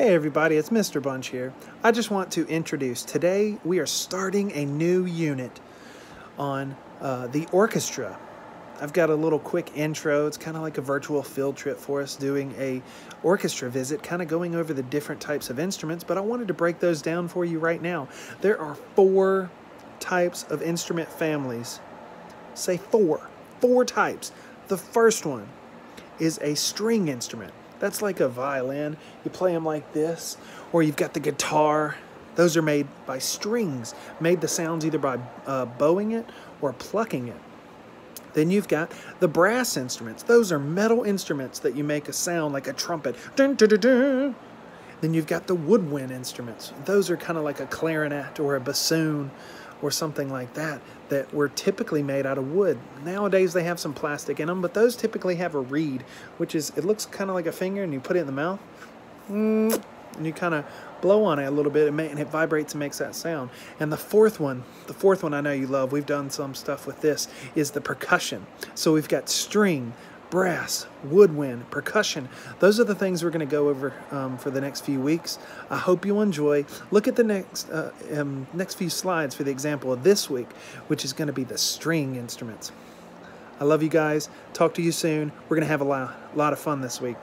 Hey everybody, it's Mr. Bunch here. I just want to introduce, today we are starting a new unit on uh, the orchestra. I've got a little quick intro. It's kind of like a virtual field trip for us doing a orchestra visit, kind of going over the different types of instruments, but I wanted to break those down for you right now. There are four types of instrument families. Say four. Four types. The first one is a string instrument. That's like a violin. You play them like this, or you've got the guitar. Those are made by strings, made the sounds either by uh, bowing it or plucking it. Then you've got the brass instruments. Those are metal instruments that you make a sound like a trumpet. Dun, dun, dun. Then you've got the woodwind instruments. Those are kind of like a clarinet or a bassoon or something like that that were typically made out of wood. Nowadays they have some plastic in them, but those typically have a reed, which is, it looks kind of like a finger and you put it in the mouth mm, and you kind of blow on it a little bit and, it vibrates and makes that sound. And the fourth one, the fourth one I know you love, we've done some stuff with this, is the percussion. So we've got string, brass, woodwind, percussion. Those are the things we're going to go over um, for the next few weeks. I hope you enjoy. Look at the next uh, um, next few slides for the example of this week, which is going to be the string instruments. I love you guys. Talk to you soon. We're going to have a lot, lot of fun this week.